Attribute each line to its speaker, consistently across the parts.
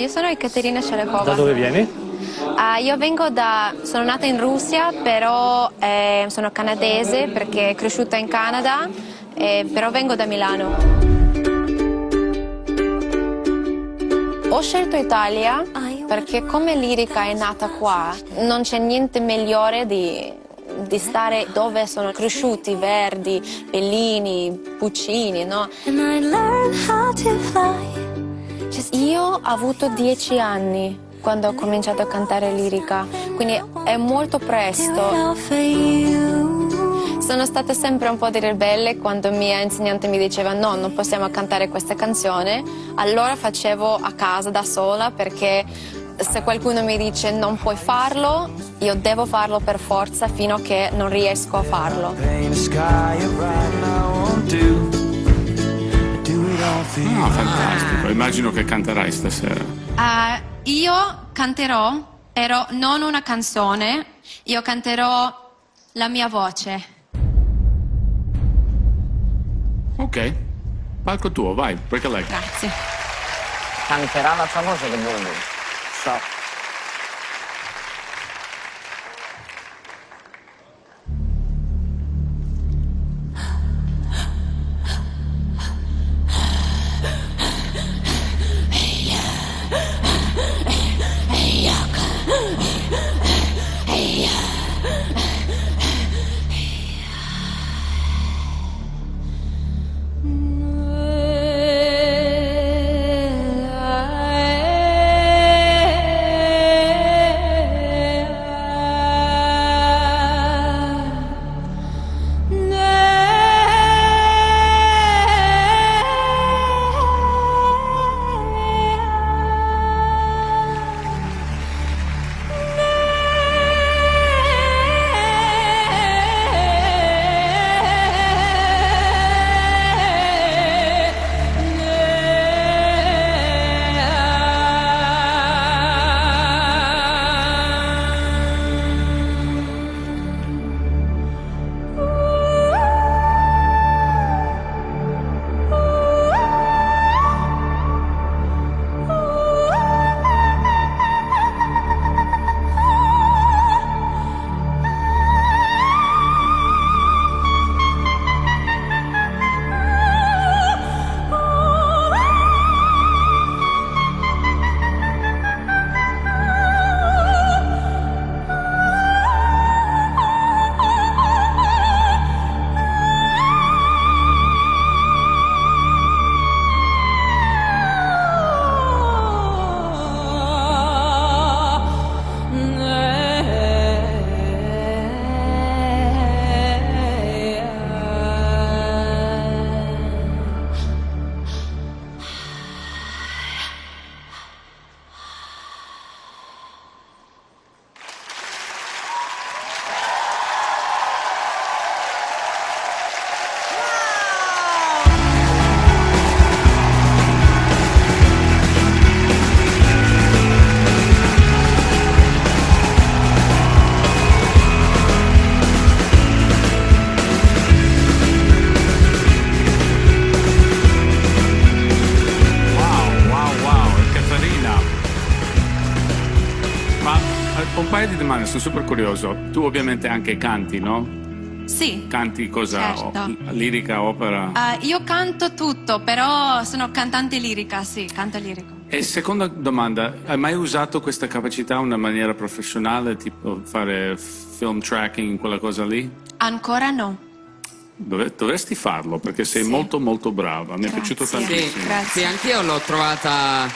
Speaker 1: io sono Ekaterina Shalekova.
Speaker 2: Da dove vieni?
Speaker 1: Uh, io vengo da... sono nata in Russia, però eh, sono canadese perché è cresciuta in Canada, eh, però vengo da Milano. Ho scelto Italia perché come lirica è nata qua, non c'è niente migliore di, di stare dove sono cresciuti Verdi, Bellini, Puccini, no? Io ho avuto dieci anni quando ho cominciato a cantare lirica, quindi è molto presto. Sono stata sempre un po' di ribelle quando mia insegnante mi diceva no, non possiamo cantare questa canzone, allora facevo a casa da sola perché se qualcuno mi dice non puoi farlo, io devo farlo per forza fino a che non riesco a farlo.
Speaker 3: Ah, fantastico. Immagino che canterai stasera.
Speaker 1: Uh, io canterò, però non una canzone, io canterò la mia voce.
Speaker 3: Ok. Palco tuo, vai, break a leg.
Speaker 1: Grazie.
Speaker 4: Canterà la sua voce che vuol dire? So.
Speaker 3: Domande, sono super curioso. Tu ovviamente anche canti, no?
Speaker 1: Sì.
Speaker 3: Canti cosa?
Speaker 1: Certo.
Speaker 3: Lirica, opera?
Speaker 1: Uh, io canto tutto, però sono cantante lirica, sì, canto lirico.
Speaker 3: E seconda domanda, hai mai usato questa capacità in una maniera professionale, tipo fare film tracking, quella cosa lì?
Speaker 1: Ancora no.
Speaker 3: Dove- dovresti farlo perché sei
Speaker 1: Sì.
Speaker 3: molto molto brava, mi è
Speaker 1: Grazie.
Speaker 3: piaciuto
Speaker 1: Sì,
Speaker 3: tantissimo.
Speaker 1: grazie.
Speaker 5: Sì, anch'io l'ho trovata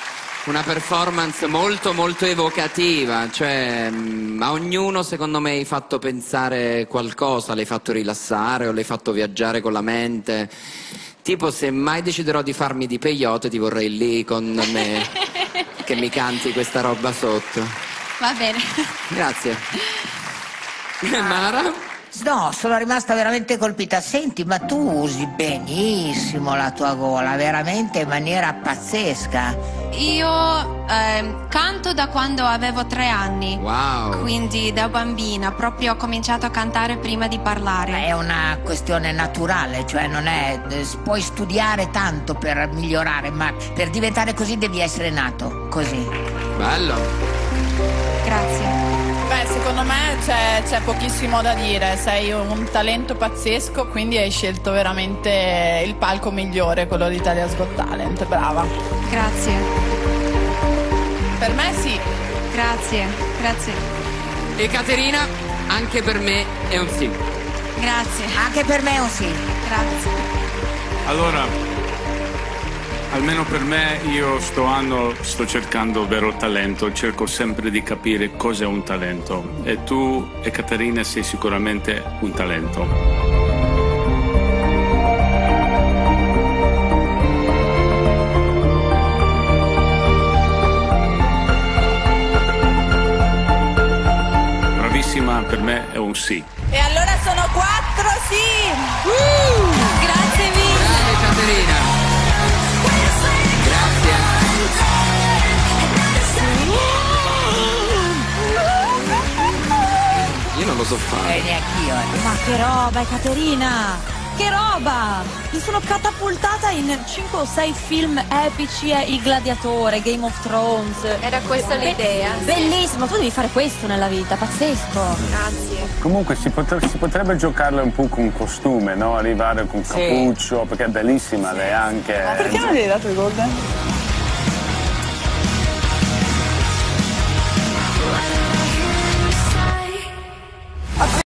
Speaker 5: una performance molto molto evocativa, cioè mh, a ognuno secondo me hai fatto pensare qualcosa, l'hai fatto rilassare o l'hai fatto viaggiare con la mente. Tipo se mai deciderò di farmi di peyote ti vorrei lì con me che mi canti questa roba sotto.
Speaker 1: Va bene.
Speaker 5: Grazie. Mara?
Speaker 6: No, sono rimasta veramente colpita. Senti, ma tu usi benissimo la tua gola, veramente in maniera pazzesca.
Speaker 1: Io ehm, canto da quando avevo tre anni.
Speaker 5: Wow.
Speaker 1: Quindi da bambina proprio ho cominciato a cantare prima di parlare.
Speaker 6: È una questione naturale, cioè non è. eh, Puoi studiare tanto per migliorare, ma per diventare così devi essere nato così.
Speaker 5: Bello.
Speaker 1: Grazie.
Speaker 2: Beh, secondo me c'è, c'è pochissimo da dire, sei un talento pazzesco, quindi hai scelto veramente il palco migliore, quello di Italia's Got Talent, brava.
Speaker 1: Grazie.
Speaker 2: Per me sì,
Speaker 1: Grazie. Grazie.
Speaker 5: E Caterina, anche per me è un sì.
Speaker 1: Grazie.
Speaker 6: Anche per me è un sì.
Speaker 1: Grazie.
Speaker 3: Allora, almeno per me, io sto anno sto cercando vero talento, cerco sempre di capire cos'è un talento. E tu e Caterina sei sicuramente un talento. Bravissima, per me è un sì.
Speaker 2: E allora sono quattro sì!
Speaker 5: Grazie Io non lo so fare.
Speaker 6: E neanch'io. eh.
Speaker 7: Ma che roba, è Caterina! Che roba! Mi sono catapultata in 5 o 6 film epici, eh, Il Gladiatore, Game of Thrones.
Speaker 1: Era questa l'idea.
Speaker 7: Bellissimo, tu devi fare questo nella vita, pazzesco.
Speaker 1: Grazie.
Speaker 8: Comunque si, potre- si potrebbe giocarle un po' con costume, no? Arrivare con cappuccio, perché è bellissima lei anche.
Speaker 2: Perché non gli hai dato il golden?